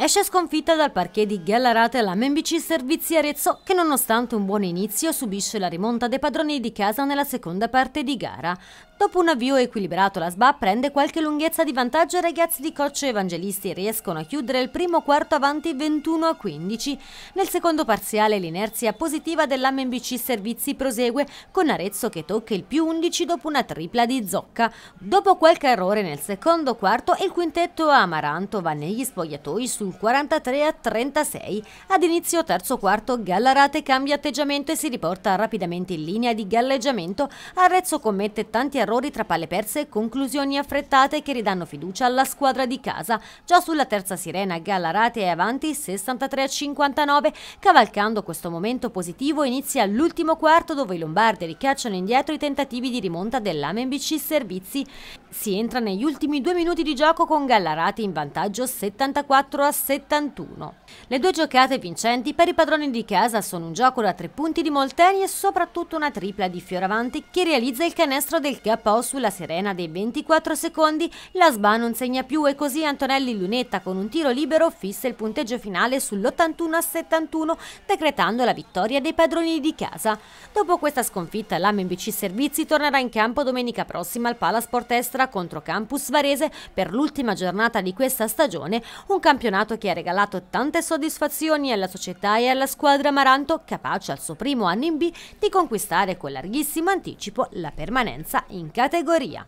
Esce sconfitta dal parquet di Gallarate l'MBC Servizi Arezzo che nonostante un buon inizio subisce la rimonta dei padroni di casa nella seconda parte di gara. Dopo un avvio equilibrato la SBA prende qualche lunghezza di vantaggio e i ragazzi di Coach Evangelisti riescono a chiudere il primo quarto avanti 21 a 15. Nel secondo parziale l'inerzia positiva dell'MBC Servizi prosegue con Arezzo che tocca il più 11 dopo una tripla di Zocca. Dopo qualche errore nel secondo quarto il quintetto Amaranto va negli spogliatoi sul 43 a 36. Ad inizio terzo quarto Gallarate cambia atteggiamento e si riporta rapidamente in linea di galleggiamento. Arezzo commette tanti errori tra palle perse e conclusioni affrettate che ridanno fiducia alla squadra di casa. Già sulla terza sirena Gallarate è avanti 63 a 59. Cavalcando questo momento positivo inizia l'ultimo quarto dove i Lombardi ricacciano indietro i tentativi di rimonta dell'AMBC Servizi. Si entra negli ultimi due minuti di gioco con Gallarate in vantaggio 74 a 71. Le due giocate vincenti per i padroni di casa sono un gioco da tre punti di Molteni e soprattutto una tripla di Fioravanti che realizza il canestro del KO sulla Serena dei 24 secondi. La SBA non segna più e così Antonelli Lunetta con un tiro libero fissa il punteggio finale sull'81 a 71 decretando la vittoria dei padroni di casa. Dopo questa sconfitta l'AMBC Servizi tornerà in campo domenica prossima al Palasport Est palestra contro Campus Varese per l'ultima giornata di questa stagione, un campionato che ha regalato tante soddisfazioni alla società e alla squadra Maranto, capace al suo primo anno in B di conquistare con larghissimo anticipo la permanenza in categoria.